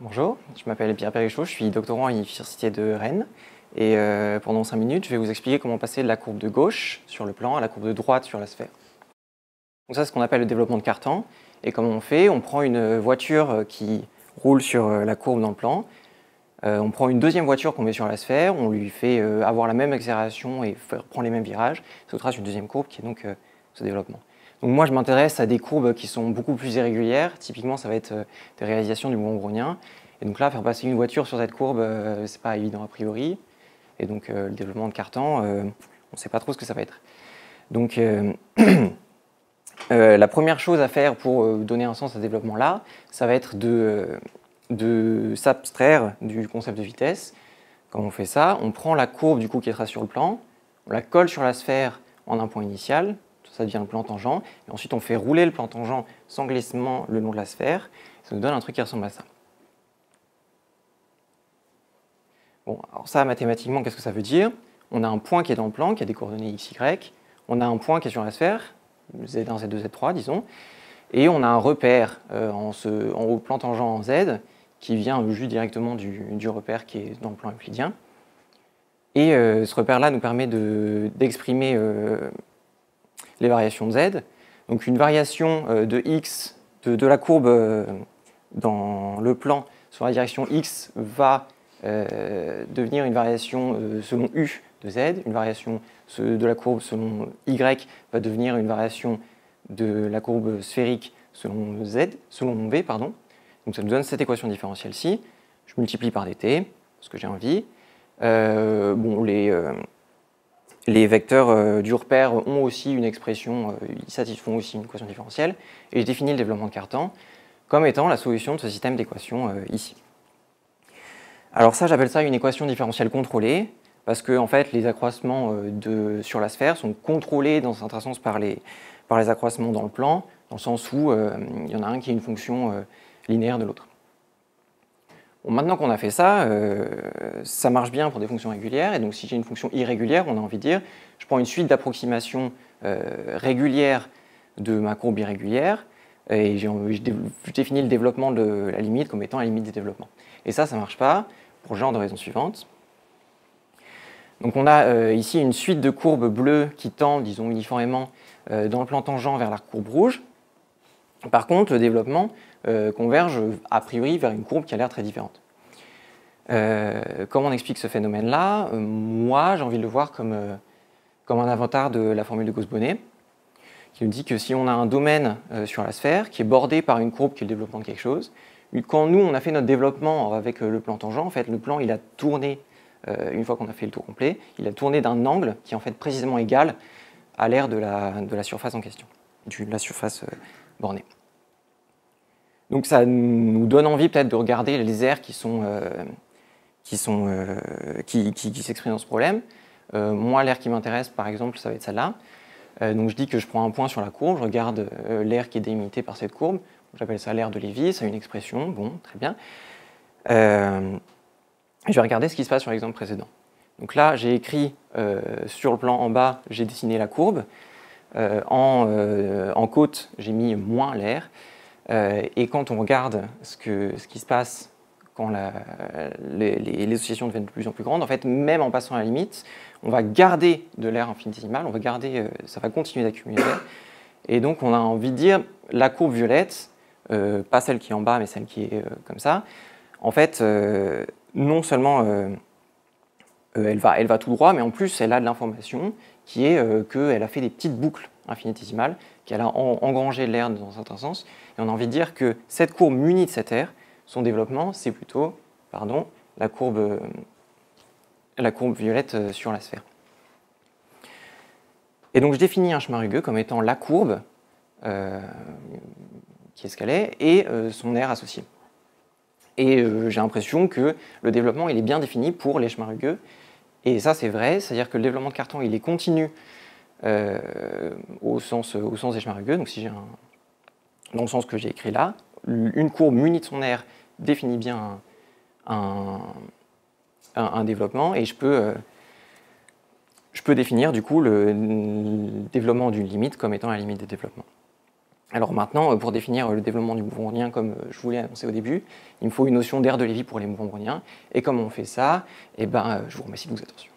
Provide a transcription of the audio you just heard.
Je m'appelle Pierre Perrichot, je suis doctorant à l'Université de Rennes. Et euh, pendant 5 minutes, je vais vous expliquer comment passer de la courbe de gauche sur le plan à la courbe de droite sur la sphère. Donc ça, c'est ce qu'on appelle le développement de Cartan. Et comment on fait? On prend une voiture qui roule sur euh, la courbe dans le plan. Euh, on prend une deuxième voiture qu'on met sur la sphère, on lui fait avoir la même accélération et prendre les mêmes virages. Ça trace une deuxième courbe qui est donc ce développement. Donc moi, je m'intéresse à des courbes qui sont beaucoup plus irrégulières. Typiquement, ça va être des réalisations du mouvement brownien. Et donc là, faire passer une voiture sur cette courbe, c'est pas évident a priori. Et donc euh, le développement de Cartan, euh, on ne sait pas trop ce que ça va être. Donc euh, la première chose à faire pour donner un sens à ce développement-là, ça va être de, s'abstraire du concept de vitesse. Comment on fait ça On prend la courbe du coup qui est sur le plan, on la colle sur la sphère en un point initial, ça devient le plan tangent, et ensuite on fait rouler le plan tangent sans glissement le long de la sphère, ça nous donne un truc qui ressemble à ça. Bon, alors ça, mathématiquement, qu'est-ce que ça veut dire? On a un point qui est dans le plan, qui a des coordonnées x, y. On a un point qui est sur la sphère, z1, z2, z3, disons. Et on a un repère euh, en, ce, en haut plan tangent en z qui vient juste directement du, repère qui est dans le plan euclidien. Et euh, ce repère-là nous permet d'exprimer euh, les variations de z. Donc une variation de x de, la courbe dans le plan sur la direction x va euh, devenir une variation euh, selon U de Z, une variation de la courbe selon Y va devenir une variation de la courbe sphérique selon Z, selon V, pardon. Donc ça nous donne cette équation différentielle-ci. Je multiplie par dt, parce que j'ai envie. Euh, bon, les, les vecteurs du repère ont aussi une expression, ils satisfont aussi une équation différentielle. Et je définis le développement de Cartan comme étant la solution de ce système d'équations ici. Alors ça, j'appelle ça une équation différentielle contrôlée, parce que en fait, les accroissements euh, sur la sphère sont contrôlés dans un certain sens par les, par les accroissements dans le plan, dans le sens où euh, il y en a un qui est une fonction euh, linéaire de l'autre. Maintenant qu'on a fait ça, ça marche bien pour des fonctions régulières, et donc si j'ai une fonction irrégulière, on a envie de dire, je prends une suite d'approximations régulières de ma courbe irrégulière, et je définis le développement de la limite comme étant la limite des développements. Et ça, ça ne marche pas pour le genre de raison suivante. Donc on a euh, ici une suite de courbes bleues qui tendent, disons, uniformément euh, dans le plan tangent vers la courbe rouge. Par contre, le développement euh, converge a priori vers une courbe qui a l'air très différente. comment on explique ce phénomène-là? Moi, j'ai envie de le voir comme, comme un avatar de la formule de Gauss-Bonnet, qui nous dit que si on a un domaine sur la sphère qui est bordé par une courbe qui est le développement de quelque chose, quand nous, on a fait notre développement avec euh, le plan tangent, en fait, le plan, il a tourné, euh, une fois qu'on a fait le tour complet, il a tourné d'un angle qui est en fait précisément égal à l'aire de la, surface en question, de la surface euh, bornée. Donc ça nous donne envie peut-être de regarder les aires qui sont qui sont qui, qui, s'expriment dans ce problème. moi, l'aire qui m'intéresse, par exemple, ça va être celle-là. donc je dis que je prends un point sur la courbe, je regarde l'aire qui est délimitée par cette courbe. J'appelle ça l'air de Lévy, c'est une expression, bon, très bien. Euh, je vais regarder ce qui se passe sur l'exemple précédent. Donc là, j'ai écrit euh, sur le plan en bas, j'ai dessiné la courbe. Euh, en, côte, j'ai mis moins l'air. et quand on regarde ce, qui se passe quand les, les, associations deviennent de plus en plus grandes, en fait, même en passant à la limite, on va garder de l'air infinitésimal, on va garder, ça va continuer d'accumuler. Et donc, on a envie de dire, la courbe violette, euh, pas celle qui est en bas, mais celle qui est euh, comme ça, en fait, euh, non seulement elle va tout droit, mais en plus, elle a de l'information qui est qu'elle a fait des petites boucles infinitésimales, qu'elle a engrangé l'air dans un certain sens. Et on a envie de dire que cette courbe munie de cet air, son développement, c'est plutôt pardon, la, courbe, la courbe violette sur la sphère. Et donc je définis un chemin rugueux comme étant la courbe qui est ce qu'elle est, et euh, son aire associé. Et euh, j'ai l'impression que le développement il est bien défini pour les chemins rugueux. Et ça, c'est vrai, c'est-à-dire que le développement de carton il est continu euh, au, sens, au sens des chemins rugueux. Donc, si j'ai un, dans le sens que j'ai écrit là, une courbe munie de son aire définit bien un, développement et je peux, je peux définir du coup le développement d'une limite comme étant la limite des développements. Alors maintenant, pour définir le développement du mouvement brownien comme je vous l'ai annoncé au début, il me faut une notion d'aire de Lévy pour les mouvements browniens. Et comment on fait ça eh ben, Je vous remercie de votre attention.